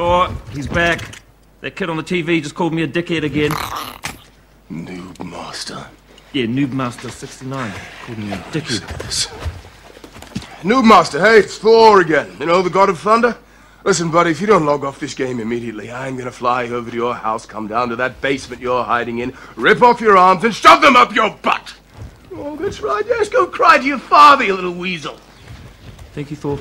Thor, he's back. That kid on the TV just called me a dickhead again. Noobmaster. Yeah, Noobmaster 69 called me a dickhead. Noobmaster, hey, it's Thor again. You know, the god of thunder? Listen, buddy, if you don't log off this game immediately, I'm gonna fly over to your house, come down to that basement you're hiding in, rip off your arms, and shove them up your butt! Oh, that's right, yes, go cry to your father, you little weasel. Thank you, Thor.